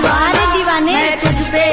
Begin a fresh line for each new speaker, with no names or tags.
दीवाने।
मैं तुझ पे